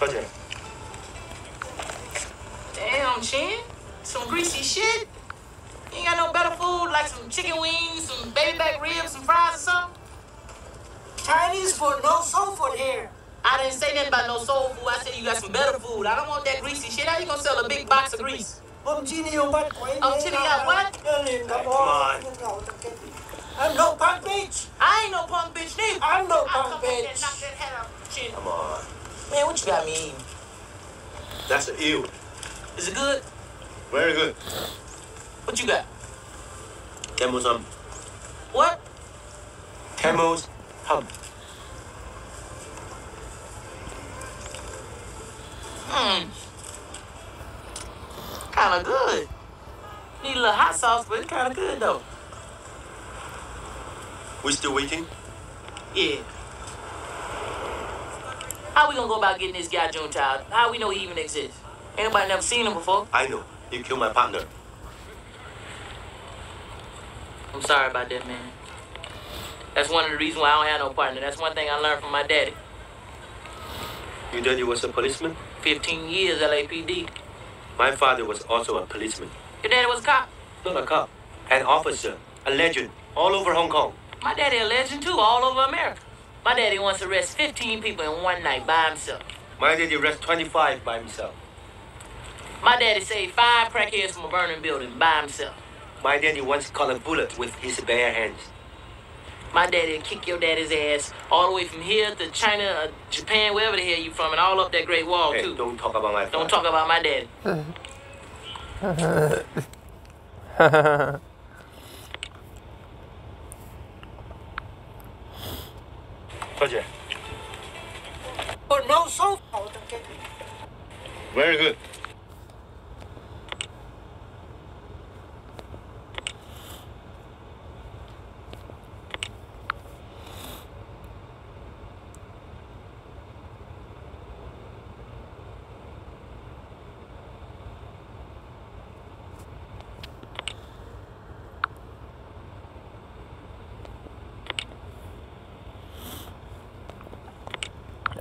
Roger. Damn, Chin. Some greasy shit. You ain't got no better food like some chicken wings, some baby back ribs, some fries or something? Chinese food, no soul food here. I didn't say nothing about no soul food. I said you got some better food. I don't want that greasy shit. How you gonna sell a big box of grease? Ông chi nhiều bắt I'm chi nhiều what? Come on. I'm no punk bitch. I ain't no punk bitch neither. I'm no I'll punk come up there and bitch. knock that head out, Chin. Come on. Man, what you got me eating? That's an eel. Is it good? Very good. What you got? Camel's hump. What? Camel's hump. Mmm. Kinda good. Need a little hot sauce, but it's kinda good though. We still waiting? Yeah. How we gonna go about getting this guy Juntao? How we know he even exists? Anybody never seen him before? I know. You killed my partner. I'm sorry about that, man. That's one of the reasons why I don't have no partner. That's one thing I learned from my daddy. Your daddy was a policeman? 15 years LAPD. My father was also a policeman. Your daddy was a cop. Not a cop. An officer. A legend. All over Hong Kong. My daddy a legend too, all over America. My daddy wants to arrest 15 people in one night by himself. My daddy arrested 25 by himself. My daddy saved five crackheads from a burning building by himself. My daddy once caught a bullet with his bare hands. My daddy kick your daddy's ass all the way from here to China, uh, Japan, wherever the hell you from, and all up that Great Wall Hey, too. don't talk about my father. Don't talk about my daddy. Roger. But no soul food. Very good.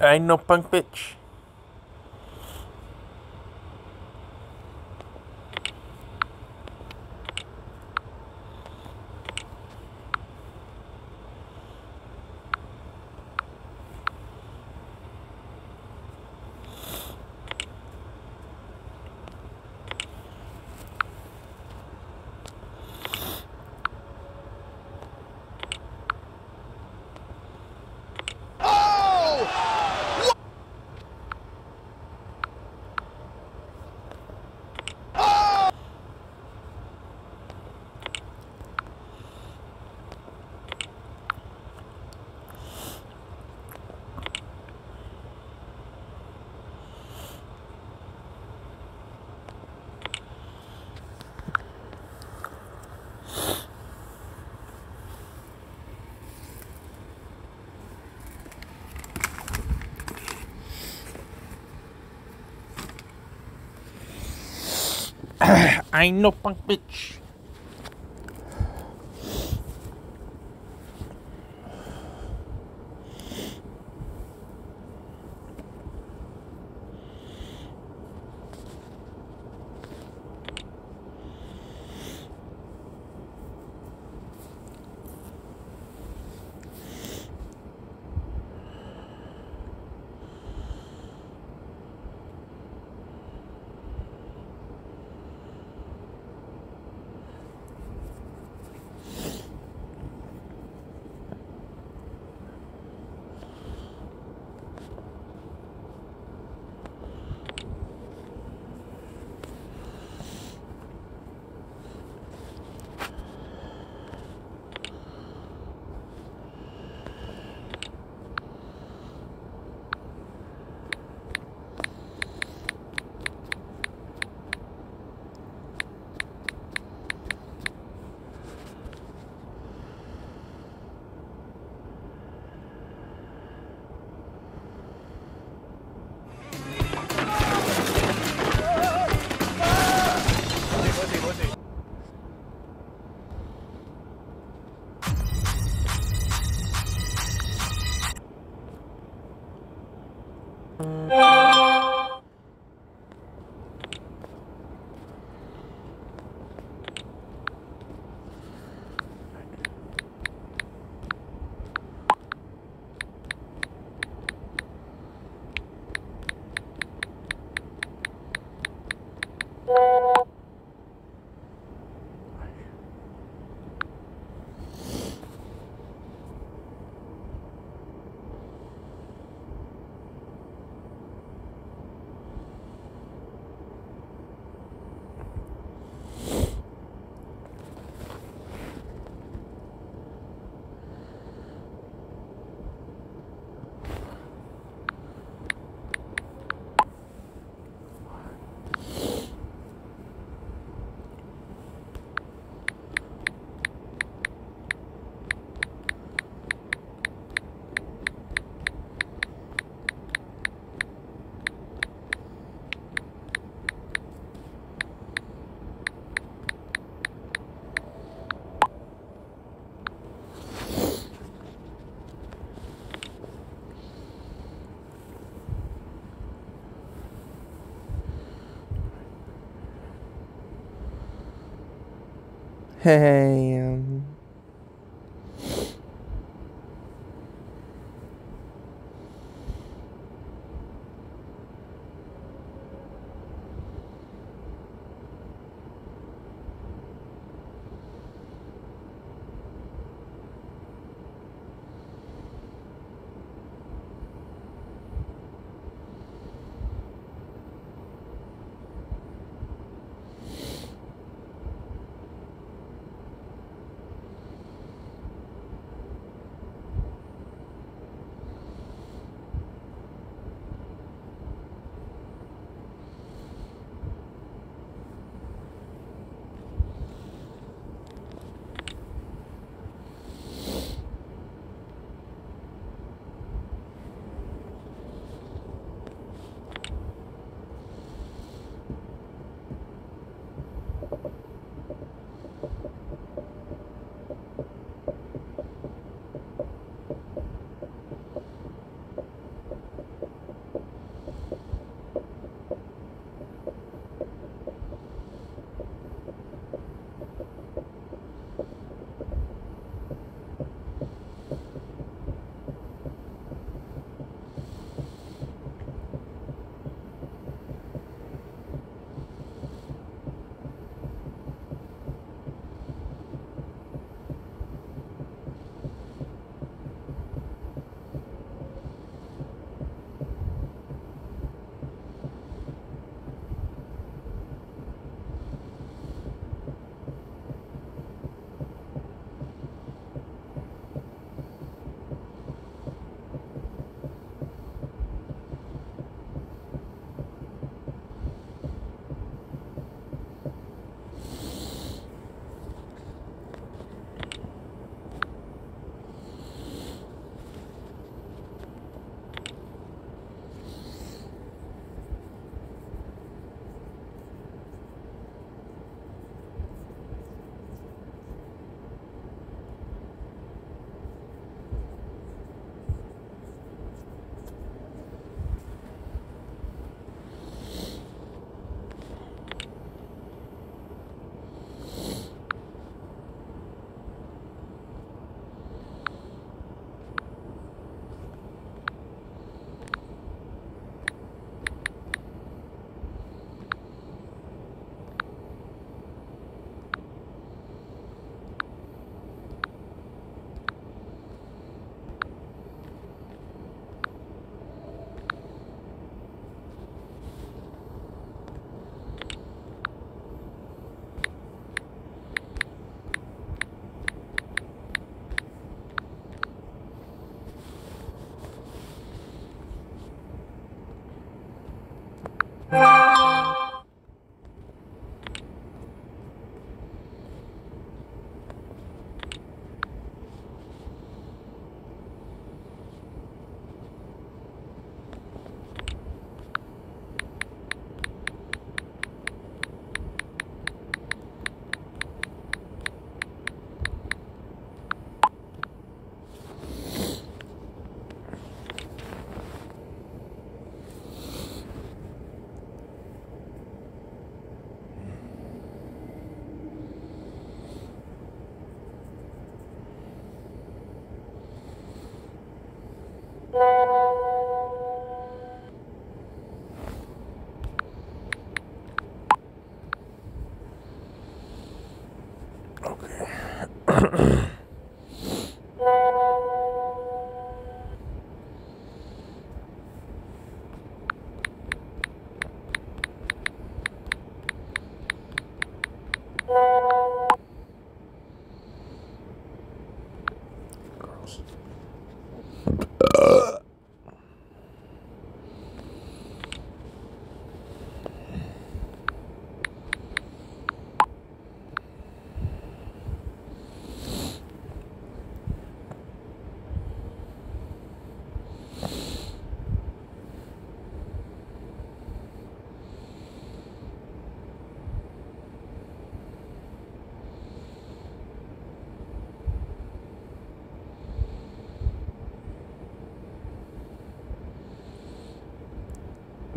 Ain't no punk bitch. I ain't no punk bitch. Hey, um, Gross.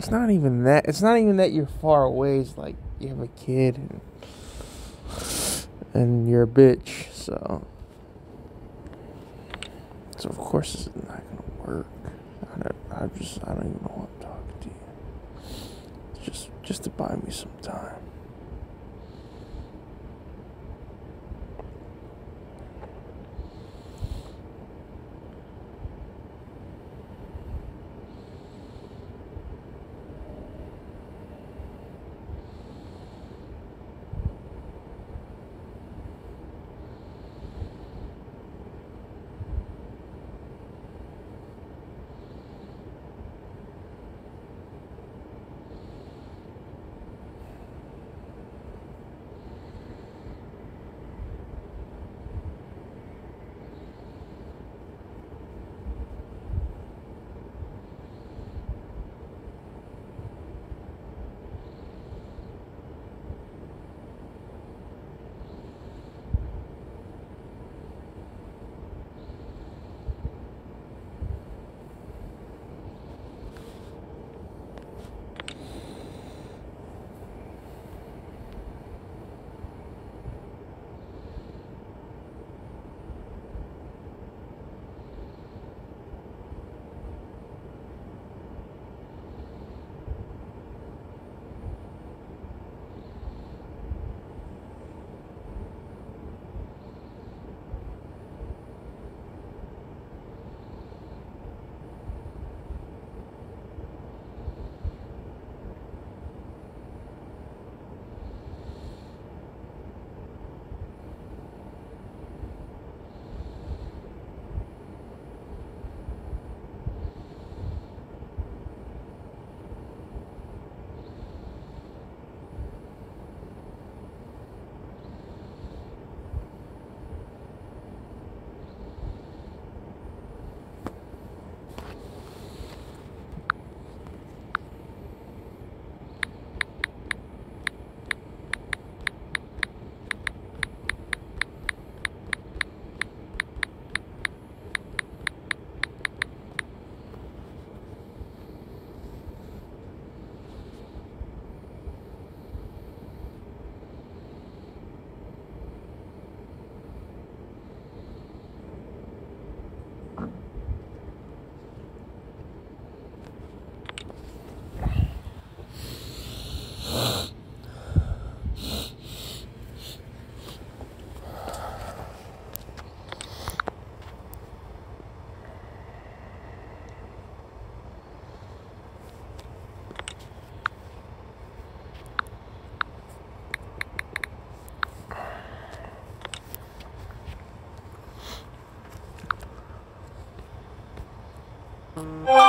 It's not even that. It's not even that you're far away. It's like you have a kid and, and you're a bitch. So, so of course it's not gonna work. I, don't, I just I don't even know why I'm talking to you. Just just to buy me some time. Bye.